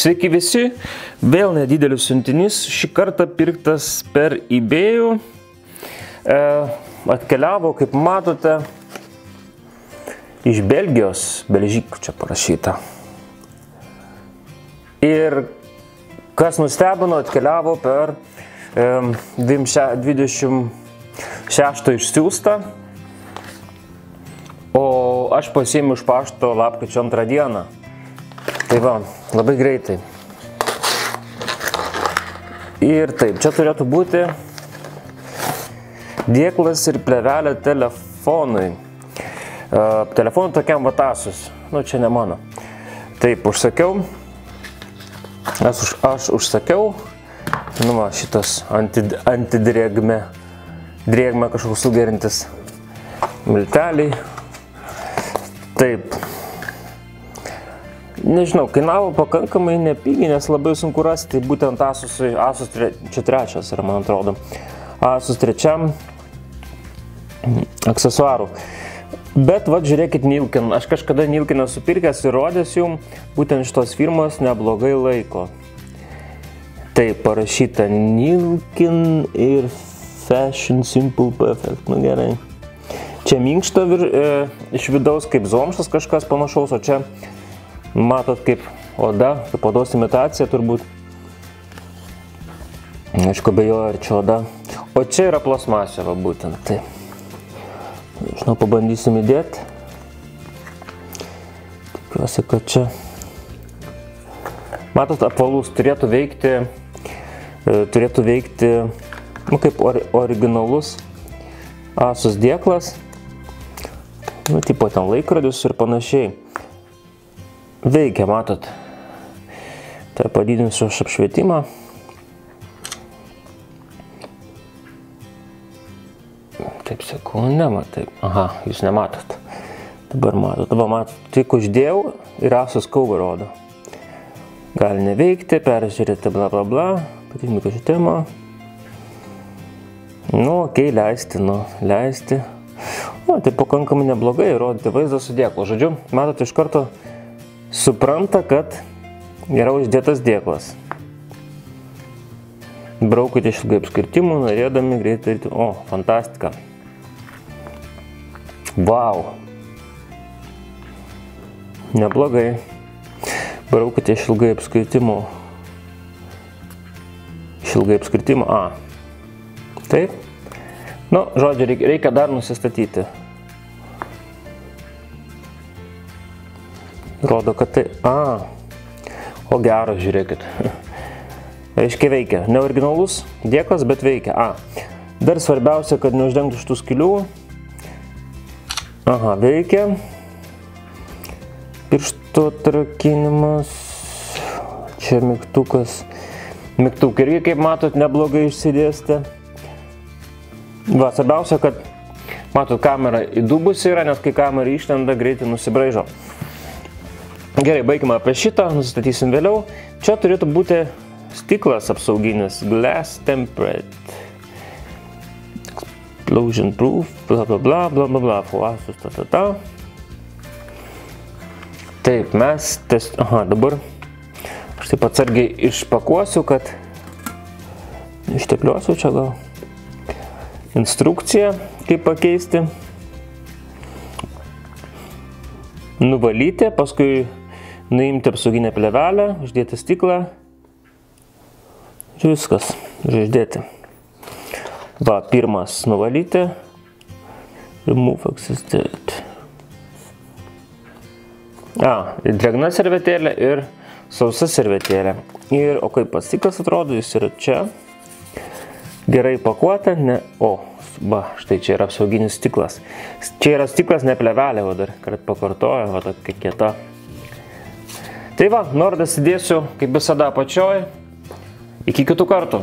Sveiki visi, vėl nedidelis siuntinys, šį kartą pirktas per eBay'ų. E, atkeliavo, kaip matote, iš Belgijos, Belžyk čia parašyta. Ir kas nustebino, atkeliavo per e, 26 išsiųstą, o aš pasiėmiau iš pašto lapkričio antrą dieną. Tai va, labai greitai. Ir taip, čia turėtų būti dėklas ir plevelė telefonui. Uh, telefonui tokiam vatasus. Nu, čia ne mano. Taip, užsakiau. Aš, už, aš užsakiau. Nu, va, šitas antid, antidrėgme. Drėgme kažkoks sugerintis milteliai. Taip, Nežinau, kainavo pakankamai nepigiai, nes labai sunku rasti būtent Asus, Asus tre, čia trečias yra, man atrodo, Asus trečiam aksesuarų. Bet, va, žiūrėkit, Nilkin, aš kažkada Nilkiną supirkęs ir rodęs jums, būtent šitos firmos neblogai laiko. Tai parašyta Nilkin ir Fashion Simple Perfect, nu gerai. Čia minkšta vir, e, iš vidaus kaip zomšas kažkas panašaus, o čia Matot kaip oda, kaip odos imitacija turbūt. Aišku, bejoju, ar čia oda. O čia yra plasmasė, va būtent. Tai. Žinau, pabandysim įdėti. Tikiuosi, kad čia. Matot, apvalus turėtų veikti, e, turėtų veikti, nu, kaip or, originalus asus dėklas. Nu, tipo ten laikrodis ir panašiai. Veikia, matot. Tai padidinsiu aš apšvietimą. Taip, sekundę, matai. Aha, jūs nematot. Dabar matot. Va, matot, tik uždėjau ir asus kauba rodo. Gali neveikti, peržiūrėti, bla bla bla. Patikrinti pažiūrėjimą. Nu, okei, okay, leisti, nu, leisti. O, tai pakankamai neblogai rodyti vaizdą su dėklu. Žodžiu, matot, iš karto supranta, kad yra uždėtas dėklas. Braukite išilgai apskirtimų, norėdami greitai daryti. O, fantastika. Wow. Neblogai. Braukite išilgai apskirtimų. Išilgai apskirtimų. A. Taip. Nu, žodžiu, reikia dar nusistatyti. Rodo, kad tai... A, o geras, žiūrėkit. Reiškia veikia. Neoriginalus dėklas, bet veikia. A. Dar svarbiausia, kad neuždengtų šitų skilių. Aha, veikia. Piršto trakinimas. Čia mygtukas. Mygtukai irgi, kaip matot, neblogai išsidėstė. Va, svarbiausia, kad matot, kamera įdubus yra, nes kai kamera išlenda, greitai nusibraižo. Gerai, baigime apie šitą, nustatysim vėliau. Čia turėtų būti stiklas apsauginis, glass temperate. Explosion proof, bla bla bla, bla bla bla, fuasus, ta ta ta. Taip, mes test... Aha, dabar aš taip atsargiai išpakuosiu, kad ištekliuosiu čia gal instrukciją, kaip pakeisti. Nuvalyti, paskui nuimti apsauginę plevelę, uždėti stiklą. Ir viskas, uždėti. Va, pirmas nuvalyti. Remove date. A, drėgna servetėlė ir sausa servetėlė. Ir, o kaip pats stiklas atrodo, jis yra čia. Gerai pakuota, ne, o, va, štai čia yra apsauginis stiklas. Čia yra stiklas, ne plevelė, va dar, kad pakartoja, va tokia kieta. Tai va, nuorodas įdėsiu, kaip visada, apačioj. Iki kitų kartų.